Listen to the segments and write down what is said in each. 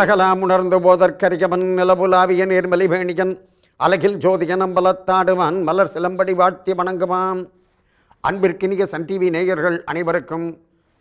அலகலாம் உணர்ந்து போதற்கரியவன் நிலவுலாவிய நேர்மலி வேணியன் அலகில் ஜோதியன் அம்பலத்தாடுவான் மலர் சிலம்படி வாழ்த்தி வணங்குவான். அன்பிற்கினிய சன் டிவி நேயர்கள் அனைவருக்கும்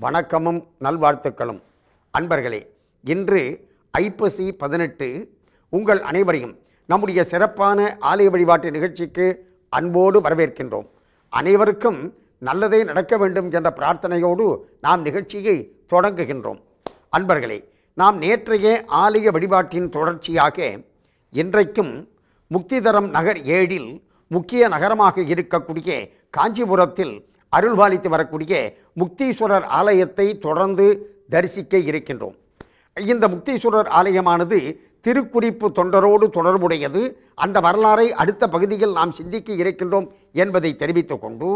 வணக்கமும் நல்வாழ்த்துக்களும். அன்பர்களே இன்று ஐப்பசி பதினெட்டு. உங்கள் அனைவரையும் நம்முடைய சிறப்பான ஆலய வழிபாட்டு நிகழ்ச்சிக்கு அன்போடு வரவேற்கின்றோம். அனைவருக்கும் நல்லதே நடக்க வேண்டும் என்ற பிரார்த்தனையோடு நாம் நிகழ்ச்சியை தொடங்குகின்றோம். அன்பர்களே நாம் நேற்றைய ஆலய வழிபாட்டின் தொடர்ச்சியாக இன்றைக்கும் முக்திதரம் நகர் ஏழில் முக்கிய நகரமாக இருக்கக்கூடிய காஞ்சிபுரத்தில் அருள்பாலித்து வரக்கூடிய முக்தீஸ்வரர் ஆலயத்தை தொடர்ந்து தரிசிக்க இருக்கின்றோம். இந்த முக்தீஸ்வரர் ஆலயமானது திருக்குறிப்பு தொண்டரோடு தொடர்புடையது. அந்த வரலாறை அடுத்த பகுதியில் நாம் சிந்திக்க இருக்கின்றோம் என்பதை தெரிவித்து கொண்டு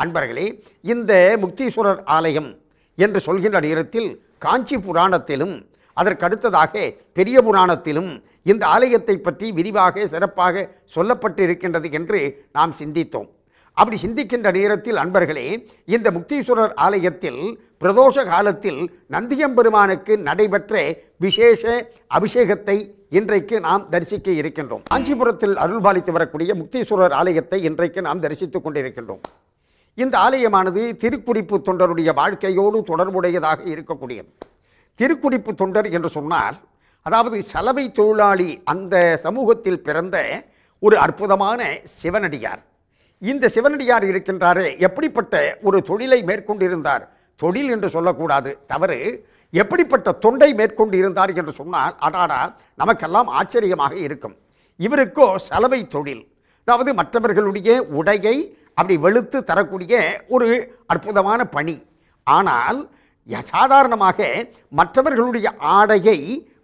அன்பர்களே இந்த முக்தீஸ்வரர் ஆலயம் என்று சொல்கின்ற நேரத்தில் காஞ்சி புராணத்திலும் அதற்கடுத்ததாக பெரிய புராணத்திலும் இந்த ஆலயத்தை பற்றி விரிவாக சிறப்பாக சொல்லப்பட்டு இருக்கின்றது என்று நாம் சிந்தித்தோம். அப்படி சிந்திக்கின்ற நேரத்தில் அன்பர்களே இந்த முக்தீஸ்வரர் ஆலயத்தில் பிரதோஷ காலத்தில் நந்தியம்பெருமானுக்கு நடைபெற்ற விசேஷ அபிஷேகத்தை இன்றைக்கு நாம் தரிசிக்க இருக்கின்றோம். காஞ்சிபுரத்தில் அருள்பாலித்து வரக்கூடிய முக்தீஸ்வரர் ஆலயத்தை இன்றைக்கு நாம் தரிசித்துக் கொண்டிருக்கின்றோம். இந்த ஆலயமானது திருக்குறிப்பு தொண்டருடைய வாழ்க்கையோடு தொடர்புடையதாக இருக்கக்கூடியது. திருக்குறிப்பு தொண்டர் என்று சொன்னால் அதாவது சலவை தொழிலாளி அந்த சமூகத்தில் பிறந்த ஒரு அற்புதமான சிவனடியார். இந்த சிவனடியார் இருக்கின்றாரே எப்படிப்பட்ட ஒரு தொழிலை மேற்கொண்டிருந்தார்? தொழில் என்று சொல்லக்கூடாது தவறு. எப்படிப்பட்ட தொண்டை மேற்கொண்டு இருந்தார் என்று சொன்னால் அடாடா நமக்கெல்லாம் ஆச்சரியமாக இருக்கும். இவருக்கோ சலவை தொழில் அதாவது மற்றவர்களுடைய உடையை அப்படி வெளுத்து தரக்கூடிய ஒரு அற்புதமான பணி. ஆனால் சாதாரணமாக மற்றவர்களுடைய ஆடையை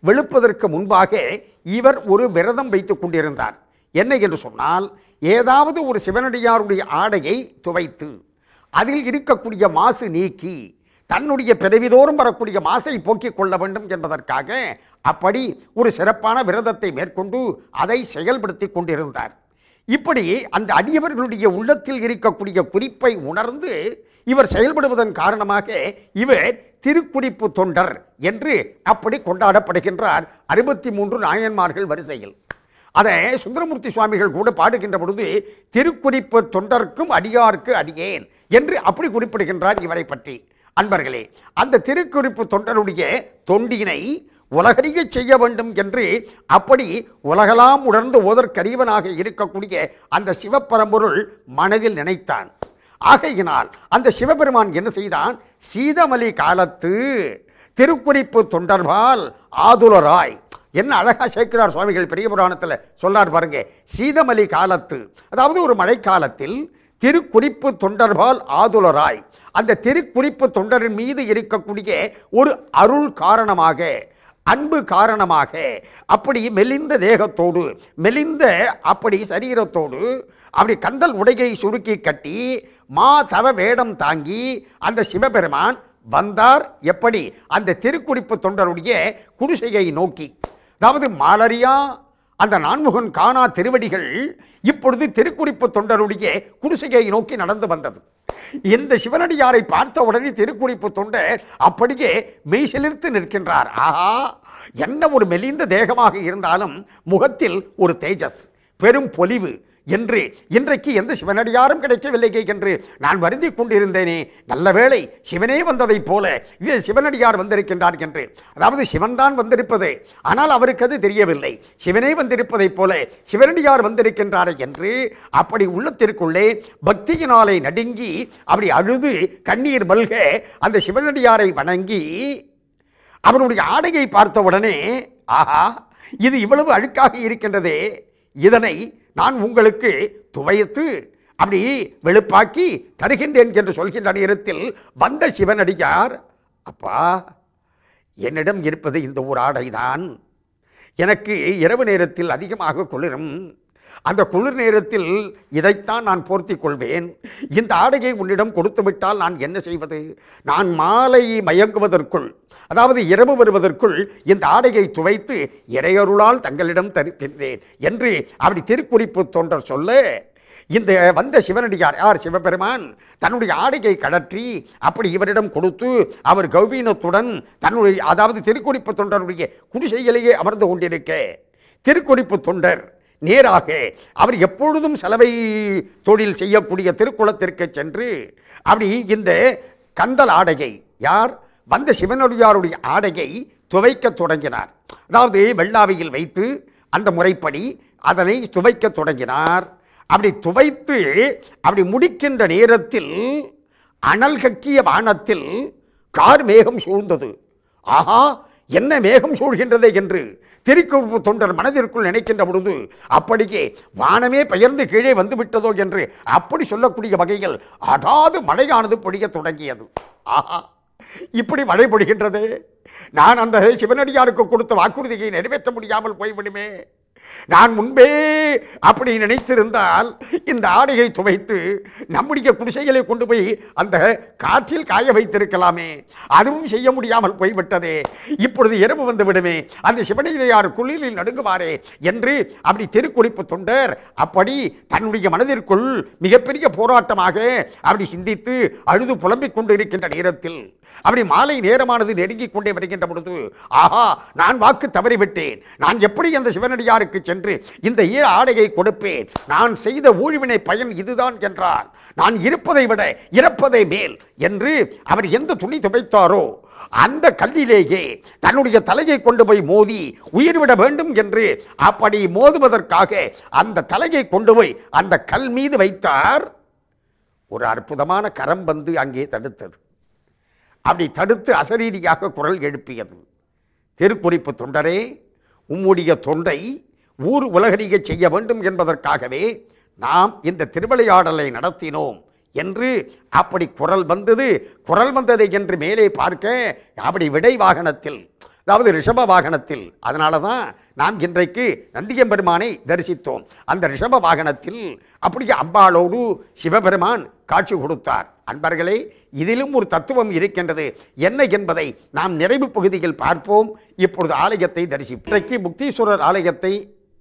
வெளுப்பதற்கு முன்பாக இவர் ஒரு விரதம் வைத்து கொண்டிருந்தார். என்ன என்று சொன்னால் ஏதாவது ஒரு சிவனடியாருடைய ஆடையை துவைத்து அதில் இருக்கக்கூடிய மாசு நீக்கி தன்னுடைய பிறவிதோறும் வரக்கூடிய மாசை போக்கிக் கொள்ள வேண்டும் என்பதற்காக அப்படி ஒரு சிறப்பான விரதத்தை மேற்கொண்டு அதை செயல்படுத்தி கொண்டிருந்தார். இப்படி அந்த அடியவர்களுடைய உள்ளத்தில் இருக்கக்கூடிய குறிப்பை உணர்ந்து இவர் செயல்படுவதன் காரணமாக இவர் திருக்குறிப்பு தொண்டர் என்று அப்படி கொண்டாடப்படுகின்றார் அறுபத்தி மூன்று நாயன்மார்கள் வரிசையில். அதை சுந்தரமூர்த்தி சுவாமிகள் கூட பாடுகின்ற பொழுது திருக்குறிப்பு தொண்டர்க்கும் அடியார்க்கு அடியேன் என்று அப்படி குறிப்பிடுகின்றார் இவரை பற்றி. அன்பர்களே அந்த திருக்குறிப்பு தொண்டருடைய தொண்டினை உலகறிய செய்ய வேண்டும் என்று அப்படி உலகலாம் உணர்ந்து ஓதற்கரியவனாக இருக்கக்கூடிய அந்த சிவப்பரம்பொருள் மனதில் நினைத்தான். ஆகையினால் அந்த சிவபெருமான் என்ன செய்தான்? சீதமலி காலத்து திருக்குறிப்பு தொண்டர்பால் ஆதுலராய். என்ன அழகா சேர்க்கிறார் சுவாமிகள் பெரிய புராணத்தில் சொல்லார் பாருங்க. சீதமலி காலத்து அதாவது ஒரு மழைக்காலத்தில் திருக்குறிப்பு தொண்டர்பால் ஆதுலராய். அந்த திருக்குறிப்பு தொண்டரின் மீது இருக்கக்கூடிய ஒரு அருள் காரணமாக அன்பு காரணமாக அப்படி மெலிந்த தேகத்தோடு மெலிந்த அப்படி சரீரத்தோடு அப்படி கந்தல் உடையை சுருக்கி கட்டி மா தவ வேடம் தாங்கி அந்த சிவபெருமான் வந்தார். எப்படி? அந்த திருக்குறிப்பு தொண்டருடைய குடிசையை நோக்கி. அதாவது மாலரியா அந்த நான்முகன் காணா திருவடிகள் இப்பொழுது திருக்குறிப்பு தொண்டருடைய குடிசையை நோக்கி நடந்து வந்தது. இந்த சிவனடியாரை பார்த்த உடனே திருக்குறிப்பு தொண்டர் அப்படியே மெய்சிலிர்த்து நிற்கின்றார். ஆஹா என்ன ஒரு மெலிந்த தேகமாக இருந்தாலும் முகத்தில் ஒரு தேஜஸ் பெரும் பொலிவு என்று இன்றைக்கு எந்த சிவனடியாரும் கிடைக்கவில்லை என்று நான் வருந்தி கொண்டிருந்தேனே. நல்ல வேளை சிவனே வந்ததைப் போல இது சிவனடியார் வந்திருக்கின்றார் என்று. அதாவது சிவன்தான் வந்திருப்பது. ஆனால் அவருக்கு அது தெரியவில்லை. சிவனே வந்திருப்பதைப் போல சிவனடியார் வந்திருக்கின்றார் என்று அப்படி உள்ளத்திற்குள்ளே பக்தியினாலே நடுங்கி அப்படி அழுது கண்ணீர் மல்க அந்த சிவனடியாரை வணங்கி அவருடைய ஆடையை பார்த்த உடனே ஆஹா இது இவ்வளவு அழுக்காக இருக்கின்றதே. இதனை நான் உங்களுக்கு துவைத்து அப்படி வெளுப்பாக்கி தருகின்றேன் என்று சொல்கின்ற நேரத்தில் வந்த சிவனடியார் அப்பா என்னிடம் இருப்பது இந்த ஒரு ஆடைதான். எனக்கு இரவு நேரத்தில் அதிகமாக குளிரும். அந்த குளிர் நேரத்தில் இதைத்தான் நான் போர்த்திக் கொள்வேன். இந்த ஆடையை உன்னிடம் கொடுத்துவிட்டால் நான் என்ன செய்வது? நான் மாலை மயங்குவதற்குள் அதாவது இரவு வருவதற்குள் இந்த ஆடையை துவைத்து இறையருளால் தங்களிடம் தருகின்றேன் என்று அப்படி திருக்குறிப்பு தொண்டர் சொல்ல இந்த வந்த சிவனடியார் யார் சிவபெருமான் தன்னுடைய ஆடையை கழற்றி அப்படி இவரிடம் கொடுத்து அவர் கௌபீனத்துடன் தன்னுடைய அதாவது திருக்குறிப்பு தொண்டருடைய குடிசையிலேயே அமர்ந்து கொண்டிருக்க. திருக்குறிப்பு தொண்டர் நேராக அவர் எப்பொழுதும் செலவை தொழில் செய்யக்கூடிய திருக்குளத்திற்கு சென்று அப்படி இந்த கந்தல் ஆடையை யார்? வந்த சிவனடியாருடைய ஆடையை துவைக்க தொடங்கினார். அதாவது வெள்ளாவையில் வைத்து அந்த முறைப்படி அதனை துவைக்க தொடங்கினார். அப்படி துவைத்து அப்படி முடிக்கின்ற நேரத்தில் அனல் கக்கிய வானத்தில் கார் மேகம் சூழ்ந்தது. ஆஹா என்ன மேகம் சூழ்கின்றதே என்று திருக்குறுப்பு தொண்டர் மனதிற்குள் நினைக்கின்ற பொழுது அப்படியே வானமே பெயர்ந்து கீழே வந்து விட்டதோ என்று அப்படி சொல்லக்கூடிய வகையில் அடாது மழையானது பொழியத் தொடங்கியது. ஆஹா இப்படி மழை பொழிகின்றது. நான் அந்த சிவனடியாருக்கு கொடுத்த வாக்குறுதியை நிறைவேற்ற முடியாமல் போய்விடுமே. நான் முன்பே அப்படி நினைத்திருந்தால் இந்த ஆடையை துவைத்து நம்முடைய குடிசைகளை கொண்டு போய் அந்த காற்றில் காய வைத்திருக்கலாமே. அதுவும் செய்ய முடியாமல் போய்விட்டதே. இப்பொழுது எறும்பு வந்து விடுமே. அந்த சிவனையார் குளிரில் நடுங்குவாரே என்று அப்படி திருக்குறிப்பு தொண்டர் அப்படி தன்னுடைய மனதிற்குள் மிகப்பெரிய போராட்டமாக அப்படி சிந்தித்து அழுது புலம்பிக் கொண்டு இருக்கின்ற நேரத்தில் அப்படி மாலை நேரமானது நெருங்கிக் கொண்டே வருகின்ற பொழுது ஆஹா நான் வாக்கு தவறிவிட்டேன். நான் எப்படி அந்த சிவனடியாருக்கு சென்று இந்த ஈர ஆடையை கொடுப்பேன்? நான் செய்த ஊழ்வினை பயன் இதுதான் என்றார். நான் இருப்பதை விட இறப்பதை மேல் என்று அவர் எந்த துணி துவைத்தாரோ அந்த கல்லிலேயே தன்னுடைய தலையை கொண்டு போய் மோதி உயிர்விட வேண்டும் என்று அப்படி மோதுவதற்காக அந்த தலையை கொண்டு போய் அந்த கல் மீது வைத்தார். ஒரு அற்புதமான கரம் வந்து அங்கே தடுத்தது. அப்படி தடுத்து அசரீதியாக குரல் எழுப்பியது. திருக்குறிப்பு தொண்டரே உம்முடைய தொண்டை ஊர் உலகறிய செய்ய வேண்டும் என்பதற்காகவே நாம் இந்த திருவிளையாடலை நடத்தினோம் என்று அப்படி குரல் வந்தது. குரல் வந்தது என்று மேலே பார்க்க அப்படி விடை வாகனத்தில் அதாவது ரிஷப வாகனத்தில். அதனால தான் நாம் இன்றைக்கு நந்தியம்பெருமானை தரிசித்தோம். அந்த ரிஷப வாகனத்தில் அப்படியே அம்பாளோடு சிவபெருமான் காட்சி கொடுத்தார். அன்பர்களே இதிலும் ஒரு தத்துவம் இருக்கின்றது. என்ன என்பதை நாம் நிறைவு பகுதியில் பார்ப்போம். இப்பொழுது ஆலயத்தை தரிசி இன்றைக்கு முக்தீஸ்வரர் ஆலயத்தை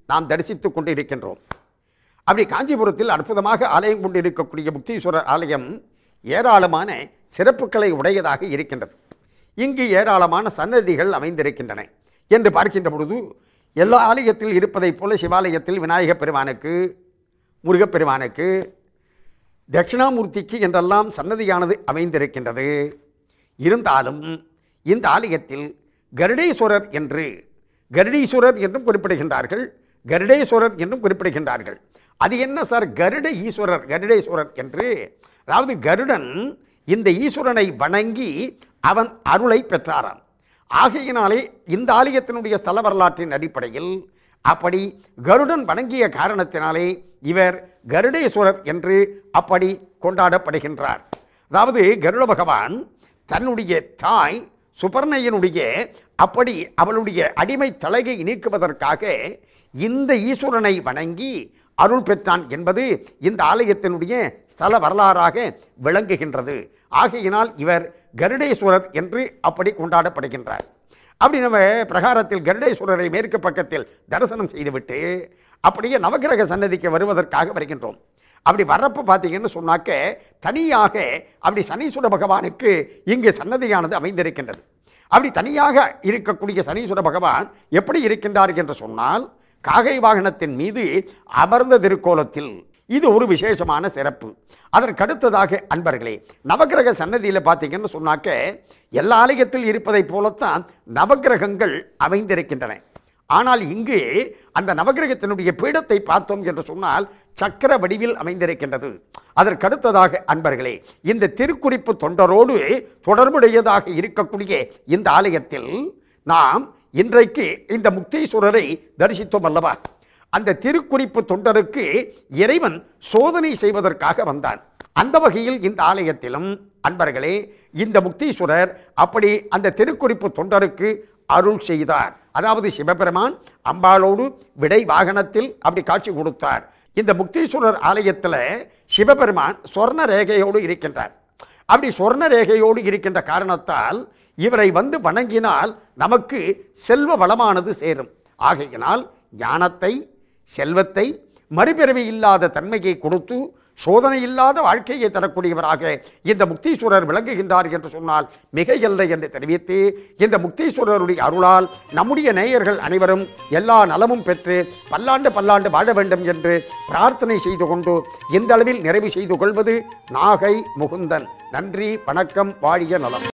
நாம் தரிசித்து கொண்டு இருக்கின்றோம் அப்படி காஞ்சிபுரத்தில் அற்புதமாக ஆலயம் கொண்டு இருக்கக்கூடிய முக்தீஸ்வரர் ஆலயம் ஏராளமான சிறப்புகளை உடையதாக இருக்கின்றது. இங்கு ஏராளமான சன்னதிகள் அமைந்திருக்கின்றன என்று பார்க்கின்ற பொழுது எல்லா ஆலயத்தில் இருப்பதைப் போல சிவாலயத்தில் விநாயகப் பெருமானுக்கு முருகப்பெருமானுக்கு தட்சிணாமூர்த்திக்கு என்றெல்லாம் சன்னதியானது அமைந்திருக்கின்றது. இருந்தாலும் இந்த ஆலயத்தில் கருடேஸ்வரர் என்று கருடீஸ்வரர் என்றும் குறிப்பிடுகின்றார்கள் கருடேஸ்வரர் என்றும் குறிப்பிடுகின்றார்கள். அது என்ன சார்? கருட ஈஸ்வரர் கருடேஸ்வரர் என்று அதாவது கருடன் இந்த ஈஸ்வரனை வணங்கி அவன் அருளை பெற்றாராம். ஆகையினாலே இந்த ஆலயத்தினுடைய ஸ்தல வரலாற்றின் அடிப்படையில் அப்படி கருடன் வணங்கிய காரணத்தினாலே இவர் கருடேஸ்வரர் என்று அப்படி கொண்டாடப்படுகின்றார். அதாவது கருட பகவான் தன்னுடைய தாய் சுபர்ணையனுடைய அப்படி அவளுடைய அடிமை தலையை நீக்குவதற்காக இந்த ஈஸ்வரனை வணங்கி அருள் பெற்றான் என்பது இந்த ஆலயத்தினுடைய ஸ்தல வரலாறாக விளங்குகின்றது. ஆகையினால் இவர் கருடேஸ்வரர் என்று அப்படி கொண்டாடப்படுகின்றார். அப்படி நம்ம பிரகாரத்தில் கருடேஸ்வரரை மேற்கு பக்கத்தில் தரிசனம் செய்துவிட்டு அப்படியே நவக்கிரக சன்னதிக்கு வருவதற்காக வருகின்றோம். அப்படி வர்றப்போ பார்த்தீங்கன்னு சொன்னாக்க தனியாக அப்படி சனீஸ்வர பகவானுக்கு இங்கு சன்னதியானது அமைந்திருக்கின்றது. அப்படி தனியாக இருக்கக்கூடிய சனீஸ்வர பகவான் எப்படி இருக்கின்றார் என்று சொன்னால் காகை வாகனத்தின் மீது அமர்ந்த திருக்கோலத்தில் இது ஒரு விசேஷமான சிறப்பு. அதற்கடுத்ததாக அன்பர்களே நவக்கிரக சன்னதியில் பார்த்தீங்கன்னு சொன்னாக்க எல்லா ஆலயத்தில் இருப்பதைப் போலத்தான் நவக்கிரகங்கள் அமைந்திருக்கின்றன. ஆனால் இங்கு அந்த நவக்கிரகத்தினுடைய பீடத்தை பார்த்தோம் என்று சொன்னால் சக்கர வடிவில் அமைந்திருக்கின்றது. அதற்கடுத்ததாக அன்பர்களே இந்த திருக்குறிப்பு தொண்டரோடு தொடர்புடையதாக இருக்கக்கூடிய இந்த ஆலயத்தில் நாம் இன்றைக்கு இந்த முக்தீஸ்வரரை தரிசித்தோம் அல்லவா? அந்த திருக்குறிப்பு தொண்டருக்கு இறைவன் சோதனை செய்வதற்காக வந்தான். அந்த வகையில் இந்த ஆலயத்திலும் அன்பர்களே இந்த முக்தீஸ்வரர் அப்படி அந்த திருக்குறிப்பு தொண்டருக்கு அருள் செய்தார். அதாவது சிவபெருமான் அம்பாளோடு விடை வாகனத்தில் அப்படி காட்சி கொடுத்தார். இந்த முக்தீஸ்வரர் ஆலயத்தில் சிவபெருமான் சொர்ண ரேகையோடு இருக்கின்றார். அப்படி சொர்ண ரேகையோடு இருக்கின்ற காரணத்தால் இவரை வந்து வணங்கினால் நமக்கு செல்வ வளமானது சேரும். ஆகையினால் ஞானத்தை செல்வத்தை மறுபிறவி இல்லாத தன்மையை கொடுத்து சோதனை இல்லாத வாழ்க்கையை தரக்கூடியவராக இந்த முக்தீஸ்வரர் விளங்குகின்றார் என்று சொன்னால் மிகையல்ல என்று தெரிவித்து இந்த முக்தீஸ்வரருடைய அருளால் நம்முடைய நேயர்கள் அனைவரும் எல்லா நலமும் பெற்று பல்லாண்டு பல்லாண்டு வாழ வேண்டும் என்று பிரார்த்தனை செய்து கொண்டு இந்த அளவில் நிறைவு செய்து கொள்வது நாகை முகுந்தன். நன்றி வணக்கம் வாழிய நலம்.